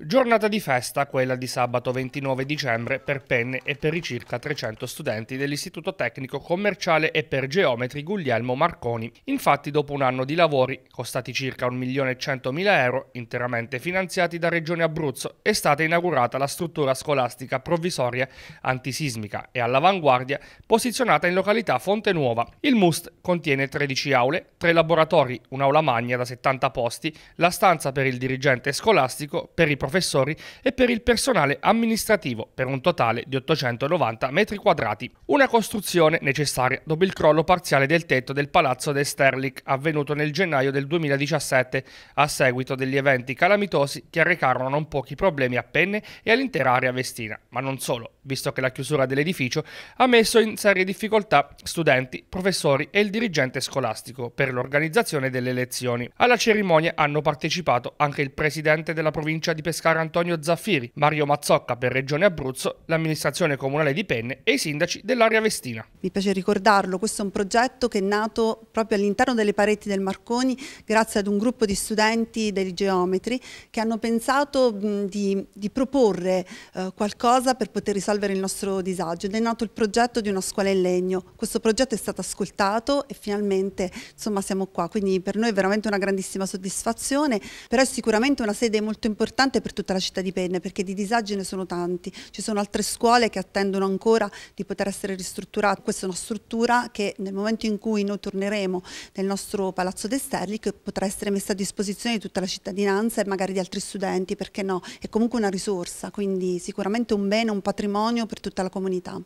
Giornata di festa, quella di sabato 29 dicembre, per Penne e per i circa 300 studenti dell'Istituto Tecnico Commerciale e per Geometri Guglielmo Marconi. Infatti, dopo un anno di lavori, costati circa 1.100.000 euro, interamente finanziati da Regione Abruzzo, è stata inaugurata la struttura scolastica provvisoria antisismica e all'avanguardia, posizionata in località Fonte Nuova. Il MUST contiene 13 aule, 3 laboratori, un'aula magna da 70 posti, la stanza per il dirigente scolastico, per i professori professori e per il personale amministrativo, per un totale di 890 metri quadrati. Una costruzione necessaria dopo il crollo parziale del tetto del palazzo de Sterlich avvenuto nel gennaio del 2017 a seguito degli eventi calamitosi che arrecarono non pochi problemi a Penne e all'intera area vestina, ma non solo, visto che la chiusura dell'edificio ha messo in serie difficoltà studenti, professori e il dirigente scolastico per l'organizzazione delle lezioni. Alla cerimonia hanno partecipato anche il presidente della provincia di Pescara Pescara Antonio Zaffiri, Mario Mazzocca per Regione Abruzzo, l'amministrazione comunale di Penne e i sindaci dell'area Vestina. Mi piace ricordarlo, questo è un progetto che è nato proprio all'interno delle pareti del Marconi grazie ad un gruppo di studenti dei geometri che hanno pensato di, di, proporre eh, qualcosa per poter risolvere il nostro disagio ed è nato il progetto di una scuola in legno. Questo progetto è stato ascoltato e finalmente insomma siamo qua, quindi per noi è veramente una grandissima soddisfazione, però è sicuramente una sede molto importante per tutta la città di Penne perché di disagi ne sono tanti. Ci sono altre scuole che attendono ancora di poter essere ristrutturate. Questa è una struttura che nel momento in cui noi torneremo nel nostro Palazzo De Sterlich potrà essere messa a disposizione di tutta la cittadinanza e magari di altri studenti, perché no? È comunque una risorsa, quindi sicuramente un bene, un patrimonio per tutta la comunità.